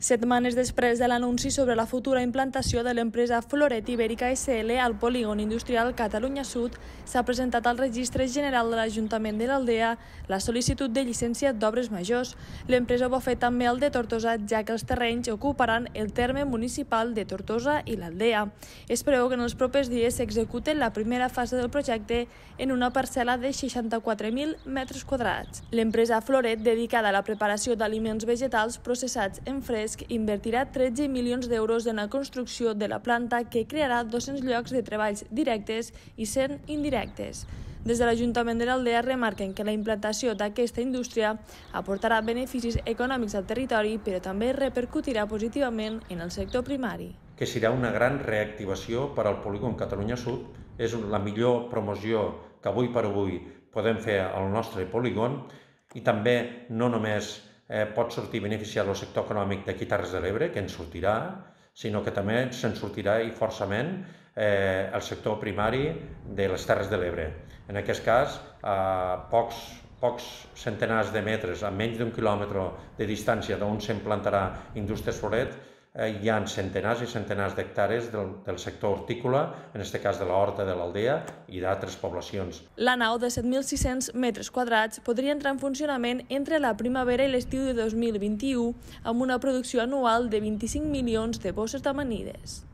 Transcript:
Setmanes després de l'anunci sobre la futura implantació de l'empresa Floret Ibèrica SL al polígon industrial Catalunya Sud, s'ha presentat al Registre General de l'Ajuntament de l'Aldea la sol·licitud de llicència d'obres majors. L'empresa ho va fer també el de Tortosa, ja que els terrenys ocuparan el terme municipal de Tortosa i l'Aldea. Es preveu que en els propers dies s'execute la primera fase del projecte en una parcel·la de 64.000 metres quadrats. L'empresa Floret, dedicada a la preparació d'aliments vegetals processats en fresc, Fresc invertirà 13 milions d'euros en la construcció de la planta que crearà 200 llocs de treballs directes i 100 indirectes. Des de l'Ajuntament de l'Aldea remarquen que la implantació d'aquesta indústria aportarà beneficis econòmics al territori, però també repercutirà positivament en el sector primari. Que serà una gran reactivació per al polígon Catalunya Sud. És la millor promoció que avui per avui podem fer al nostre polígon i també no només eh, pot sortir beneficiat el sector econòmic d'aquí Terres de l'Ebre, que en sortirà, sinó que també se'n sortirà i forçament eh, el sector primari de les Terres de l'Ebre. En aquest cas, a pocs, pocs centenars de metres, a menys d'un quilòmetre de distància d'on s'implantarà Indústries Floret, hi ha centenars i centenars d'hectares del, del sector hortícola, en aquest cas de la horta de l'Aldea i d'altres poblacions. La nau de 7.600 metres quadrats podria entrar en funcionament entre la primavera i l'estiu de 2021 amb una producció anual de 25 milions de bosses d'amanides.